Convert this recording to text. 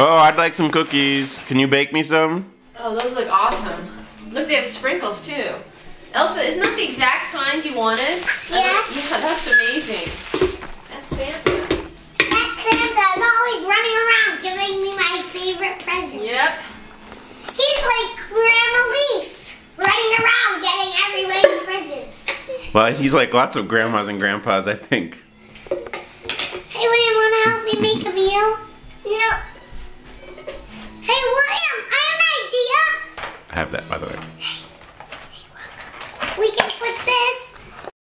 Oh, I'd like some cookies. Can you bake me some? Oh, those look awesome. Look, they have sprinkles too. Elsa, isn't that the exact kind you wanted? Yes. Yeah, that's amazing. That's Santa. That Santa is always running around giving me my favorite presents. Yep. He's like Grandma Leaf, running around getting everybody presents. Well, he's like lots of grandmas and grandpas, I think. Hey, William, wanna help me make a I have that, by the way. We can put this